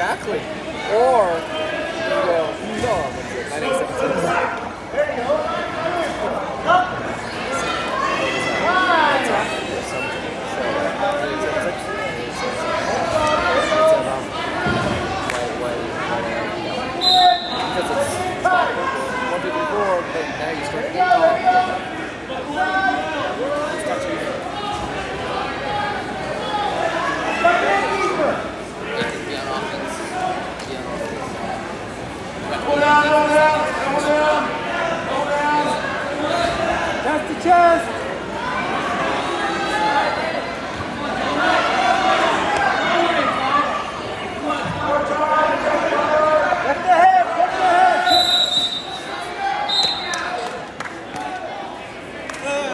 Exactly. Or you go, no, I'm going to do it. My Because it's one, two, three, four, but now you start. Double down, double down, double down, double down. That's the chest.